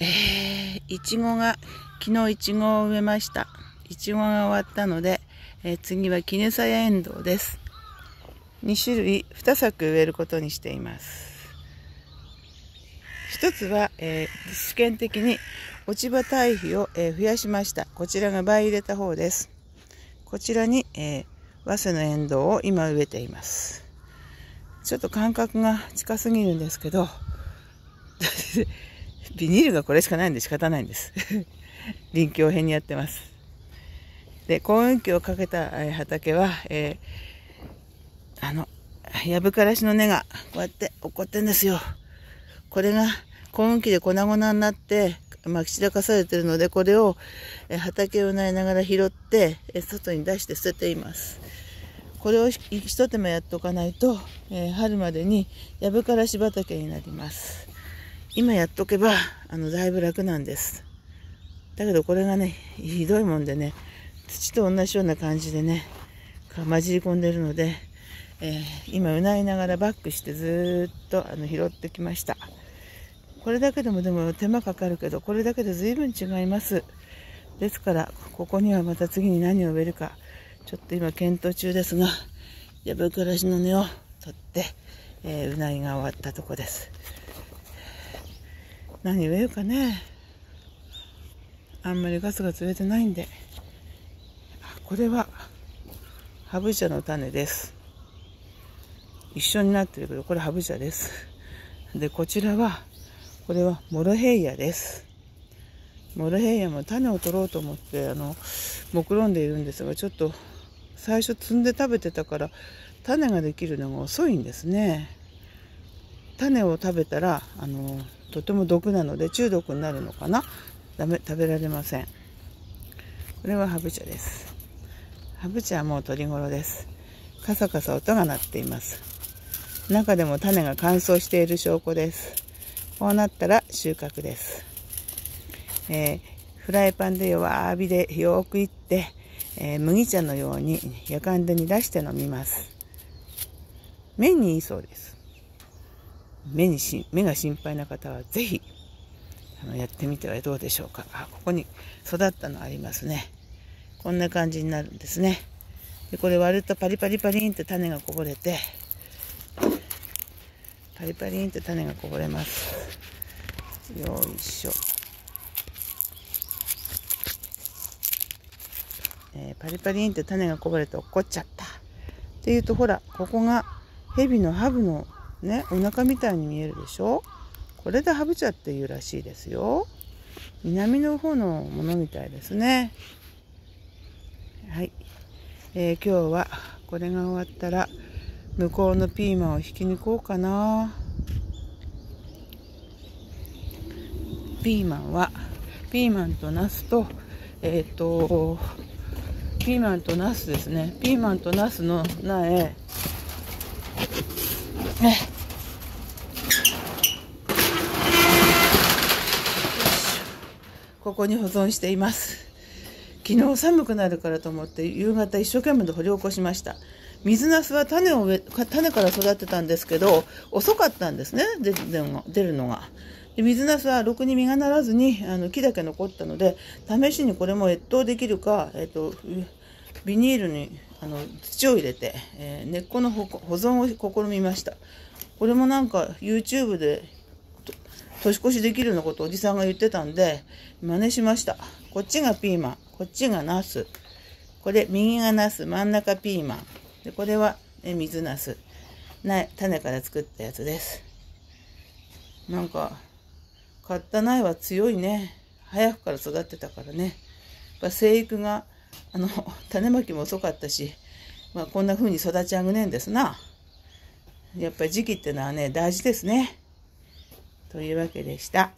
えー、いちごが、昨日いちごを植えました。いちごが終わったので、えー、次はキネサヤエンドウです。2種類2作植えることにしています。一つは、えー、試験的に落ち葉堆肥を、えー、増やしました。こちらが倍入れた方です。こちらに、えー、早生のエンドウを今植えています。ちょっと間隔が近すぎるんですけど、ビニールがこれしかないんで仕方ないんです。臨機応変にやってます。で、幸運期をかけた畑は、えー、あの、やぶからしの根がこうやって起こってんですよ。これが幸運期で粉々になって、まき散らかされてるので、これを畑を苗ながら拾って、外に出して捨てています。これを一手間やっておかないと、えー、春までにやぶからし畑になります。今やっとけば、あの、だいぶ楽なんです。だけどこれがね、ひどいもんでね、土と同じような感じでね、混じり込んでるので、えー、今うないながらバックしてずっとあの拾ってきました。これだけでもでも手間かかるけど、これだけで随分違います。ですから、ここにはまた次に何を植えるか、ちょっと今検討中ですが、やぶからしの根を取って、えー、うなぎが終わったとこです。何植えようかね。あんまりガツガツ植えてないんで。これはハブ茶の種です。一緒になってるけどこれハブ茶です。でこちらはこれはモロヘイヤです。モロヘイヤも種を取ろうと思ってあの目論んでいるんですがちょっと最初摘んで食べてたから種ができるのが遅いんですね。種を食べたらあのとても毒なので中毒になるのかな？ダメ食べられません。これはハブ茶です。ハブ茶はもう取り頃です。カサカサ音が鳴っています。中でも種が乾燥している証拠です。こうなったら収穫です、えー、フライパンで弱火でよくいって、えー、麦茶のように夜間で煮出して飲みます。麺にいいそうです。目にし目が心配な方はぜひあのやってみてはどうでしょうか。あここに育ったのありますね。こんな感じになるんですね。でこれ割るとパリパリパリンって種がこぼれてパリパリンって種がこぼれます。よいしょ、えー、パリパリンって種がこぼれて落っこっちゃった。っていうとほらここが蛇のハブのねお腹みたいに見えるでしょ？これでハブ茶っていうらしいですよ。南の方のものみたいですね。はい、えー、今日はこれが終わったら向こうのピーマンを引きにこうかな。ピーマンはピーマンとナスとえっ、ー、とピーマンとナスですね。ピーマンとナスの苗。ね。ここに保存しています。昨日寒くなるからと思って夕方一生懸命で掘り起こしました。水なすは種を植え種から育てたんですけど遅かったんですね。出るのがで水なすはろくに実がならずにあの木だけ残ったので試しにこれも越冬できるか、えっと、ビニールにあの土を入れて、えー、根っこの保存を試みました。これもなんか YouTube で年越しできるようなことおじさんが言ってたんで、真似しました。こっちがピーマン、こっちがナス。これ、右がナス、真ん中ピーマン。で、これは、ね、水ナス。な種から作ったやつです。なんか、買った苗は強いね。早くから育ってたからね。やっぱ生育が、あの、種まきも遅かったし、まあ、こんな風に育ちあぐねえんですな。やっぱり時期ってのはね、大事ですね。というわけでした。